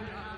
Yeah.